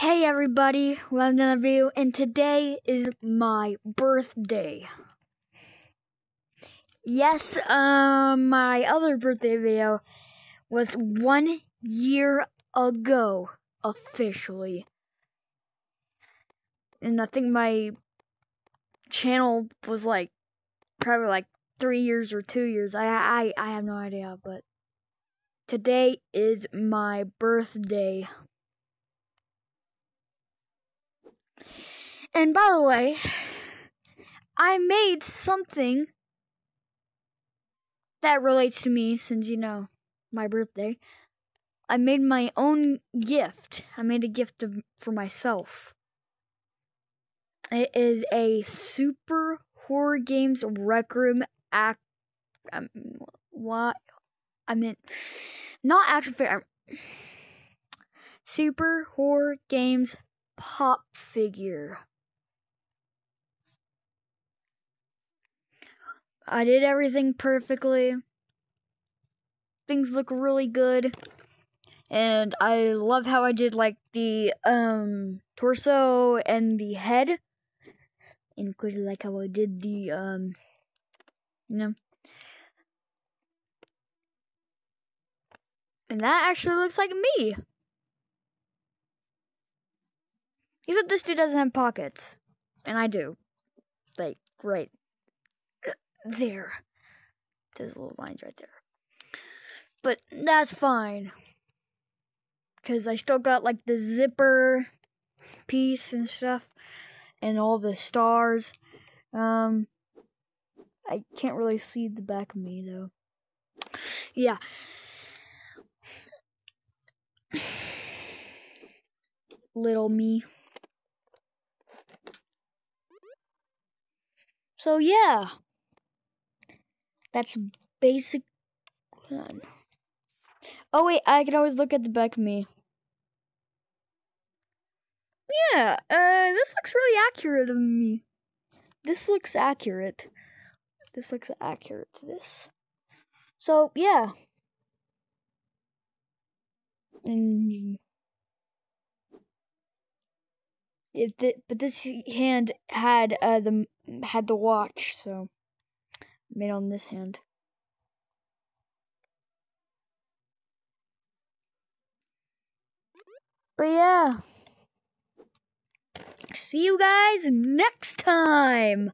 Hey everybody, welcome to another video, and today is my birthday. Yes, um, my other birthday video was one year ago, officially. And I think my channel was like, probably like three years or two years. I, I, I have no idea, but today is my birthday. And by the way, I made something that relates to me since you know my birthday. I made my own gift. I made a gift of, for myself. It is a Super Horror Games Rec Room act. Um, what? I meant not action figure. Super Horror Games pop figure. I did everything perfectly. Things look really good. And I love how I did like the um torso and the head. Including like how I did the um you know. And that actually looks like me. Except this dude doesn't have pockets. And I do. Like, right there. Those little lines right there. But that's fine. Because I still got like the zipper piece and stuff. And all the stars. Um, I can't really see the back of me though. Yeah. Little me. So yeah. That's basic. Oh wait, I can always look at the back of me. Yeah, uh, this looks really accurate of me. This looks accurate. This looks accurate to this. So yeah. And the, but this hand had uh the had the watch, so made on this hand. But yeah. See you guys next time.